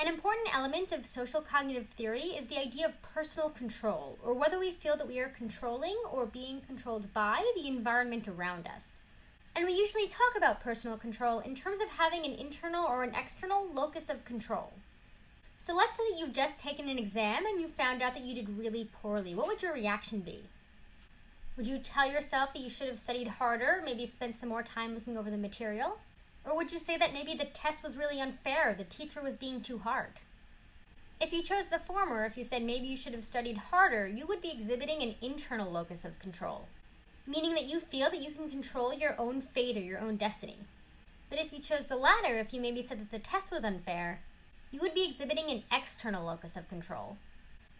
An important element of social cognitive theory is the idea of personal control, or whether we feel that we are controlling or being controlled by the environment around us. And we usually talk about personal control in terms of having an internal or an external locus of control. So let's say that you've just taken an exam and you found out that you did really poorly. What would your reaction be? Would you tell yourself that you should have studied harder, maybe spent some more time looking over the material? Or would you say that maybe the test was really unfair, the teacher was being too hard? If you chose the former, if you said maybe you should have studied harder, you would be exhibiting an internal locus of control, meaning that you feel that you can control your own fate or your own destiny. But if you chose the latter, if you maybe said that the test was unfair, you would be exhibiting an external locus of control,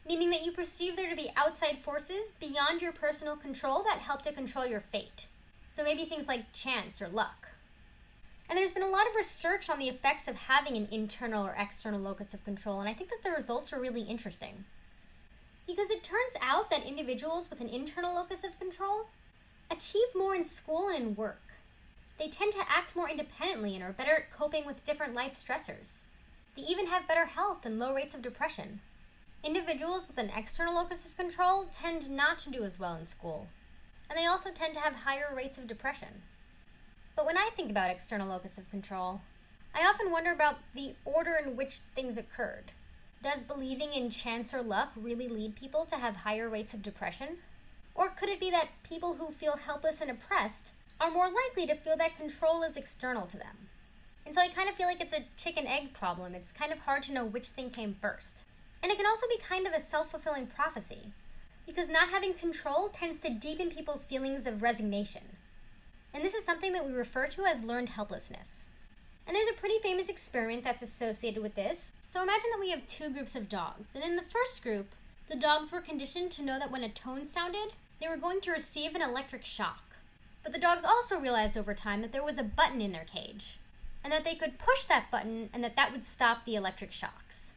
meaning that you perceive there to be outside forces beyond your personal control that help to control your fate. So maybe things like chance or luck. And there's been a lot of research on the effects of having an internal or external locus of control, and I think that the results are really interesting. Because it turns out that individuals with an internal locus of control achieve more in school and in work. They tend to act more independently and are better at coping with different life stressors. They even have better health and low rates of depression. Individuals with an external locus of control tend not to do as well in school, and they also tend to have higher rates of depression. But when I think about external locus of control, I often wonder about the order in which things occurred. Does believing in chance or luck really lead people to have higher rates of depression? Or could it be that people who feel helpless and oppressed are more likely to feel that control is external to them? And so I kind of feel like it's a chicken egg problem. It's kind of hard to know which thing came first. And it can also be kind of a self fulfilling prophecy, because not having control tends to deepen people's feelings of resignation and this is something that we refer to as learned helplessness. And there's a pretty famous experiment that's associated with this. So imagine that we have two groups of dogs, and in the first group, the dogs were conditioned to know that when a tone sounded, they were going to receive an electric shock. But the dogs also realized over time that there was a button in their cage, and that they could push that button and that that would stop the electric shocks.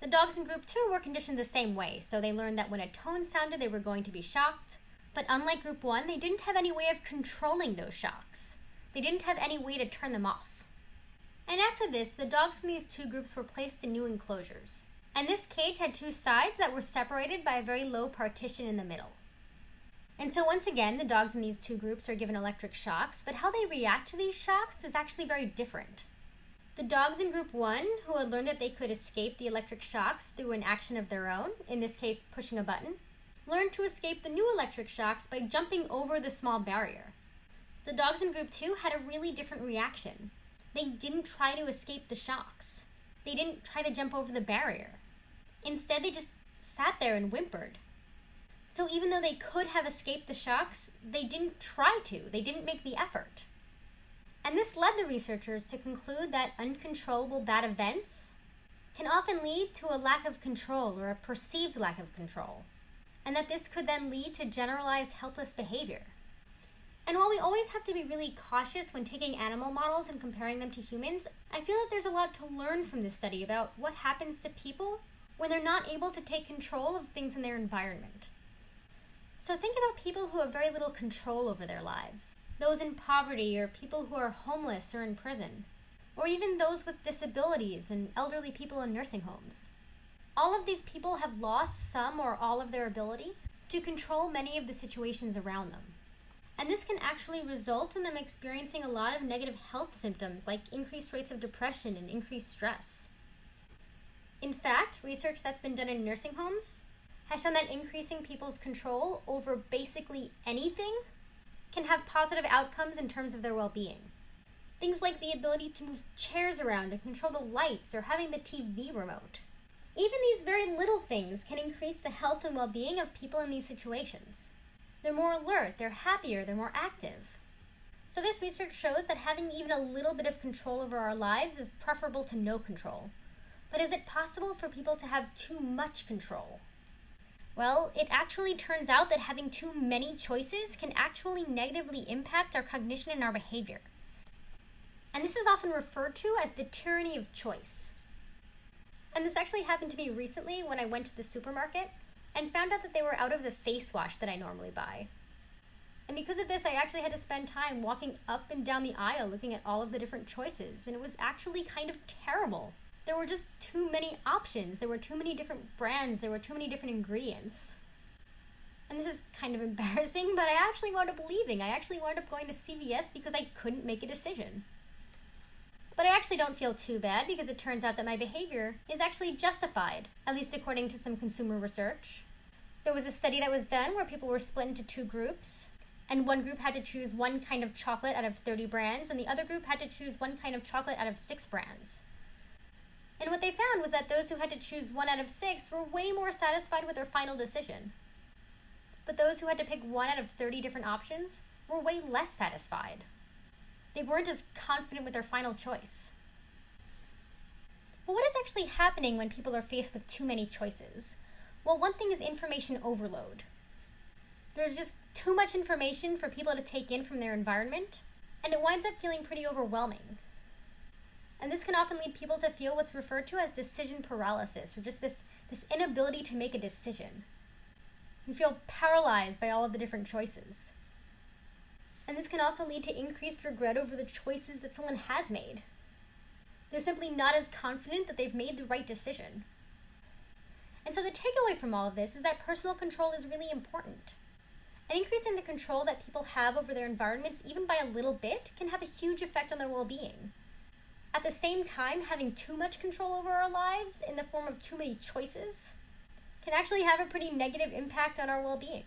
The dogs in group 2 were conditioned the same way, so they learned that when a tone sounded, they were going to be shocked, but unlike Group 1, they didn't have any way of controlling those shocks. They didn't have any way to turn them off. And after this, the dogs from these two groups were placed in new enclosures. And this cage had two sides that were separated by a very low partition in the middle. And so, once again, the dogs in these two groups are given electric shocks, but how they react to these shocks is actually very different. The dogs in group one, who had learned that they could escape the electric shocks through an action of their own, in this case, pushing a button, learned to escape the new electric shocks by jumping over the small barrier. The dogs in group 2 had a really different reaction. They didn't try to escape the shocks. They didn't try to jump over the barrier. Instead, they just sat there and whimpered. So even though they could have escaped the shocks, they didn't try to. They didn't make the effort. And this led the researchers to conclude that uncontrollable bad events can often lead to a lack of control or a perceived lack of control and that this could then lead to generalized helpless behavior. And while we always have to be really cautious when taking animal models and comparing them to humans, I feel that there's a lot to learn from this study about what happens to people when they're not able to take control of things in their environment. So think about people who have very little control over their lives those in poverty, or people who are homeless or in prison, or even those with disabilities and elderly people in nursing homes. All of these people have lost some or all of their ability to control many of the situations around them. And this can actually result in them experiencing a lot of negative health symptoms like increased rates of depression and increased stress. In fact, research that's been done in nursing homes has shown that increasing people's control over basically anything can have positive outcomes in terms of their well being. Things like the ability to move chairs around and control the lights or having the TV remote. Even these very little things can increase the health and well being of people in these situations. They're more alert, they're happier, they're more active. So, this research shows that having even a little bit of control over our lives is preferable to no control. But is it possible for people to have too much control? Well, it actually turns out that having too many choices can actually negatively impact our cognition and our behavior. And this is often referred to as the tyranny of choice. And this actually happened to me recently when I went to the supermarket and found out that they were out of the face wash that I normally buy. And because of this, I actually had to spend time walking up and down the aisle looking at all of the different choices, and it was actually kind of terrible. there were just too many options. There were too many different brands. There were too many different ingredients. And this is kind of embarrassing, but I actually wound up leaving. I actually wound up going to CVS because I couldn't make a decision. But I actually don't feel too bad because it turns out that my behavior is actually justified, at least according to some consumer research. There was a study that was done where people were split into two groups, and one group had to choose one kind of chocolate out of 30 brands, and the other group had to choose one kind of chocolate out of six brands. And what they found was that those who had to choose one out of six were way more satisfied with their final decision. But those who had to pick one out of 30 different options were way less satisfied. They weren't as confident with their final choice. Well, what is actually happening when people are faced with too many choices? Well, one thing is information overload. There's just too much information for people to take in from their environment, and it winds up feeling pretty overwhelming. And this can often lead people to feel what's referred to as decision paralysis, or just this, this inability to make a decision. You feel paralyzed by all of the different choices. And this can also lead to increased regret over the choices that someone has made. They're simply not as confident that they've made the right decision. And so the takeaway from all of this is that personal control is really important. An increase in the control that people have over their environments, even by a little bit, can have a huge effect on their well being. At the same time, having too much control over our lives in the form of too many choices can actually have a pretty negative impact on our well being.